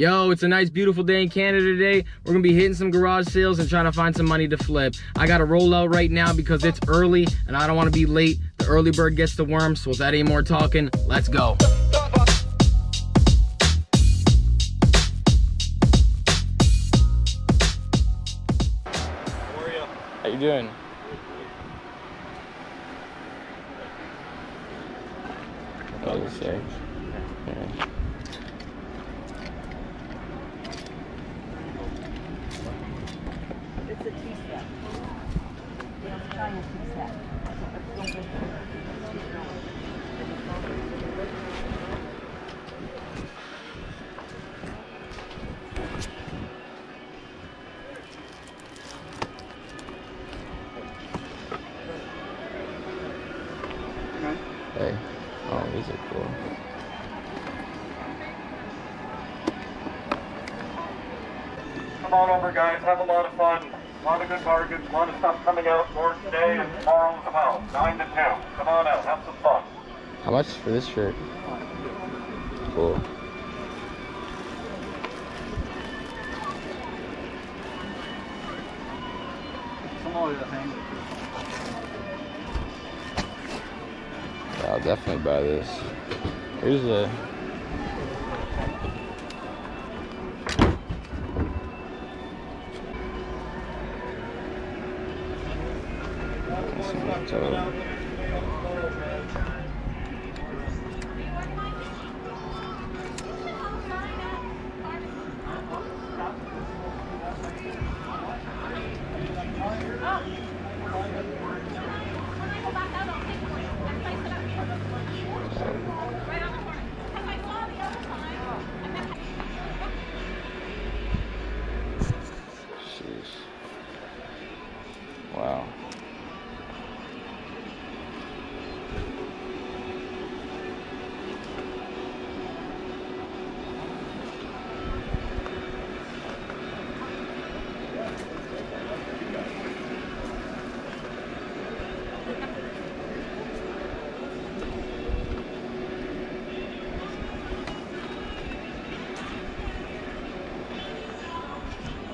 Yo, it's a nice, beautiful day in Canada today. We're gonna be hitting some garage sales and trying to find some money to flip. I gotta roll out right now because it's early and I don't wanna be late. The early bird gets the worm, so without any more talking, let's go. How are you doing? Oh, you say. Yeah. These cool. Come on over, guys. Have a lot of fun. A lot of good bargains. A lot of stuff coming out more today and tomorrow as well. 9 to 2. Come on out. Have some fun. How much for this shirt? Cool. Yeah, I'll definitely buy this. Here's a. That's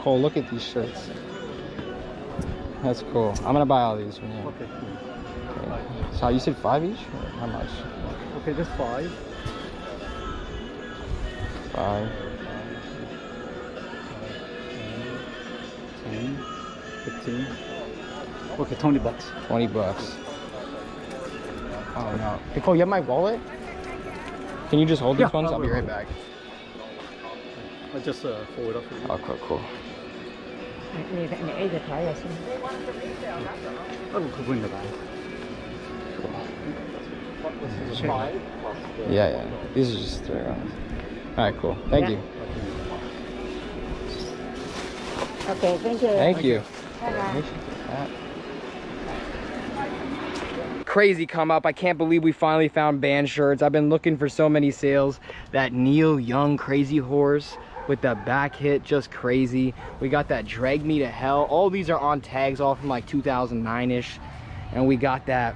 Cole, look at these shirts. That's cool. I'm gonna buy all these from you. Okay, cool. Okay. So you said five each? How much? Okay, just five. Five. 10, 15. Okay, 20 bucks. Twenty bucks. Oh no. Hey Cole, you have my wallet? Can you just hold Yeah, these ones? I'll I'll be right back. I just uh, fold it up for you. Oh, cool, cool. 你你你 A 的条也是。 Oh, could win the bag. Yeah, yeah. These are just three rounds. All right, cool. Thank Yeah. you. Okay, thank you. Thank you. Bye-bye. Crazy come up. I can't believe we finally found band shirts. I've been looking for so many sales. That Neil Young Crazy Horse with that back hit, just crazy. We got that Drag Me to Hell. All these are on tags, all from like 2009-ish. And we got that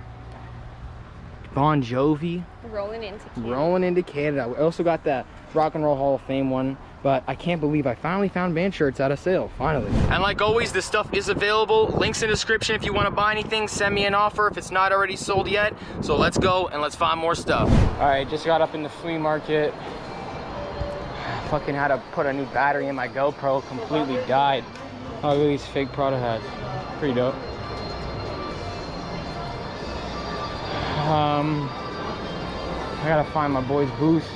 Bon Jovi Rolling into Canada. rolling into Canada. We also got that Rock and Roll Hall of Fame one. But I can't believe I finally found band shirts at a sale, finally. And like always, this stuff is available. Links in the description if you want to buy anything. Send me an offer if it's not already sold yet. So let's go and let's find more stuff. All right, just got up in the flea market. Fucking had to put a new battery in my GoPro. Completely died. Oh, look at these fake Prada hats. Pretty dope. Um, I gotta find my boy's booth.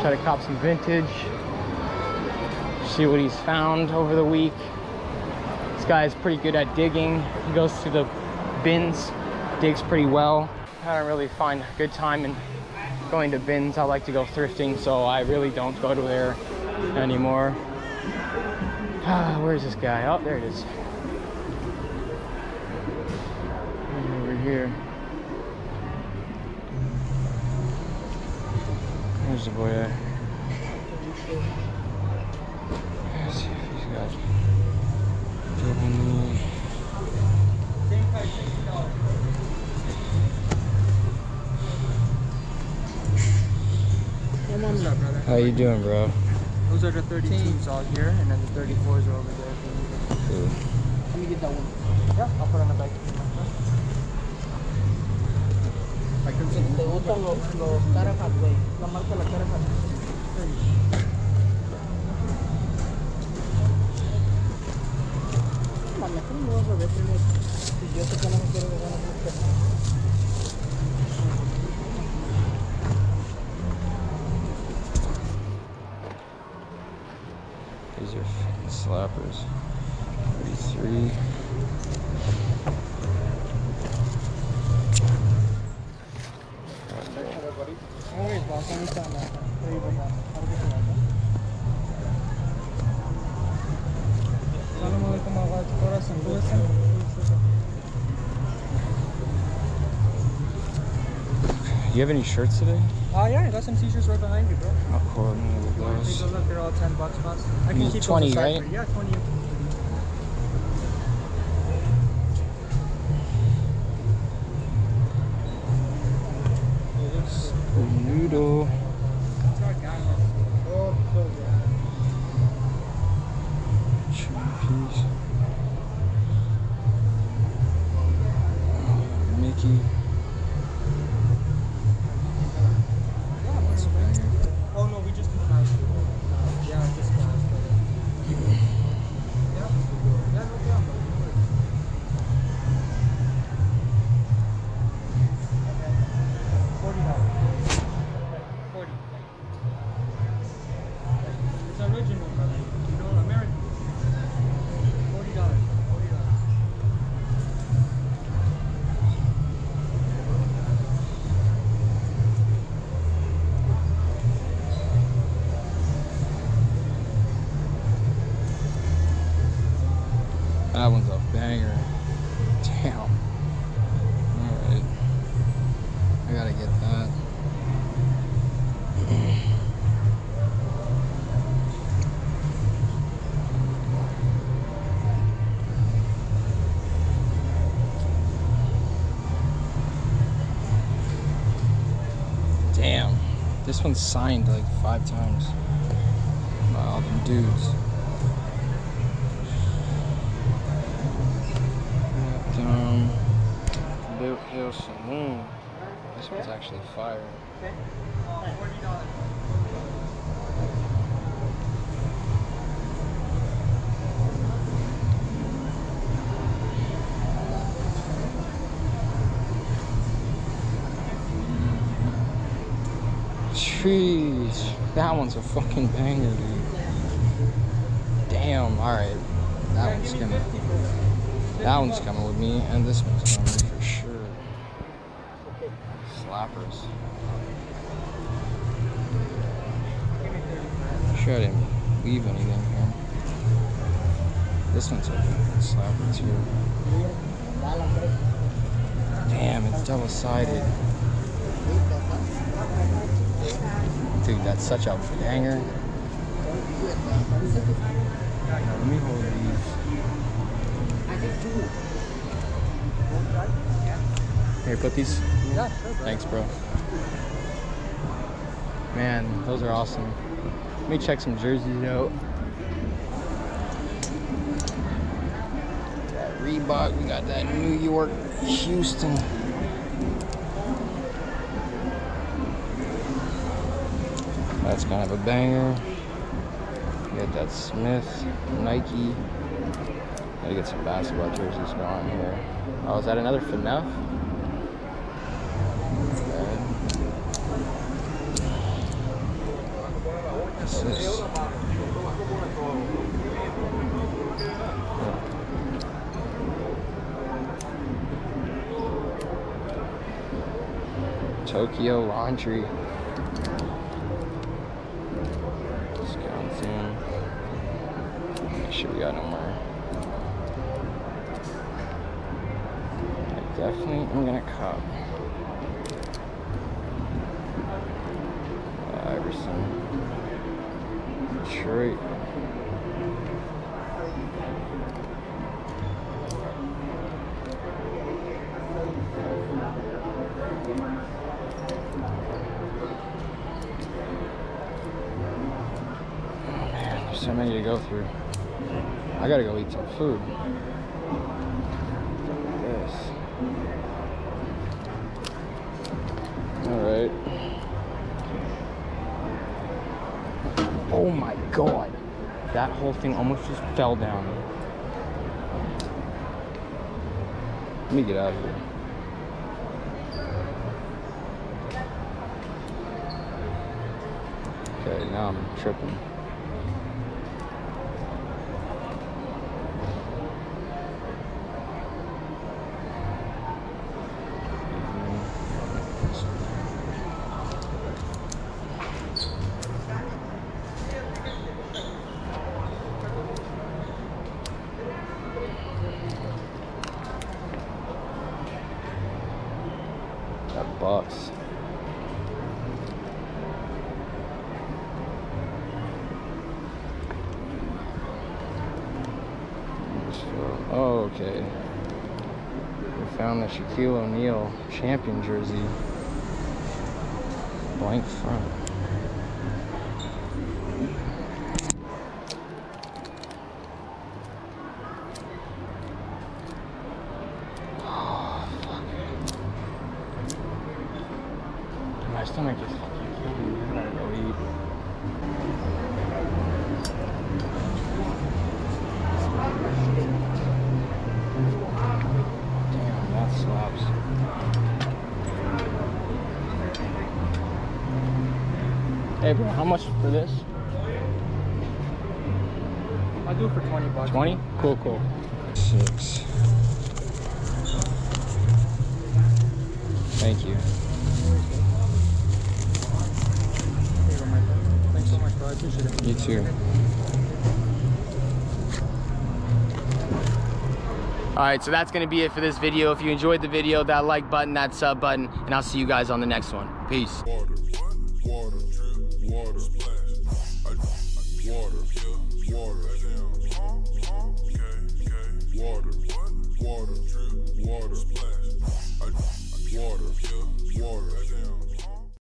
Try to cop some vintage. See what he's found over the week. This guy's pretty good at digging. He goes to the bins, digs pretty well. I don't really find a good time in going to bins. I like to go thrifting, so I really don't go to there anymore. Ah, where's this guy? Oh, there it is. Over here. Where's the boy at. Let's see if he's got double knee. How you doing, bro? Those are the 32s all here, and then the 34s are over there. if you need them. Let me get that one. Yeah, I'll put on the bike. ¿Te gustan los, los Caracat, güey? La marca la Caracat. Mami, ¿cómo me vas a ver primero? Si yo sé que no me quiero ver These are slappers. 33. No worries, boss. There you go, boss. Do you have any shirts today? Oh, yeah, I got some t-shirts right behind you, bro. Oh, cool. Let me look at Take a look. They're all 10 bucks, boss. I can You- keep 20, those right? Yeah, 20. Noodle. Oh, so good. Chunkies. Mickey. That one's a banger. Damn. Alright. I gotta get that. Damn. This one's signed like five times by all them dudes. Hill Saloon. Hmm. This one's actually fire. Jeez, that one's a fucking banger, dude. Damn, alright. That one's coming. That one's coming with me, and this one's coming with me. Slappers. Sure I didn't leave anything here. This one's a fucking slapper too. Damn, it's double sided. Dude, that's such a banger. Let me hold these. Here, put these. Yeah, sure, bro. Thanks, bro. Man, those are awesome. Let me check some jerseys out. That Reebok, we got that New York, Houston. That's kind of a banger. We got that Smith, Nike. Gotta get some basketball jerseys going here. Oh, is that another FNUF? Okay. What's this? Tokyo Laundry. Wisconsin. Make sure we got no more. I definitely am gonna cop. Iverson. Detroit. Many to go through. I gotta go eat some food. Alright. Oh my god. That whole thing almost just fell down. Let me get out of here. Okay, now I'm tripping. That box. Oh, okay. We found the Shaquille O'Neal champion jersey. Blank front. Hey, bro, how much for this? I'll do it for 20 bucks. 20? Cool, cool. Six. Thank you. Here you go, my friend. Thanks so much, bro. I appreciate it. You too. All right, so that's gonna be it for this video. If you enjoyed the video, that like button, that sub button, and I'll see you guys on the next one. Peace. water, water.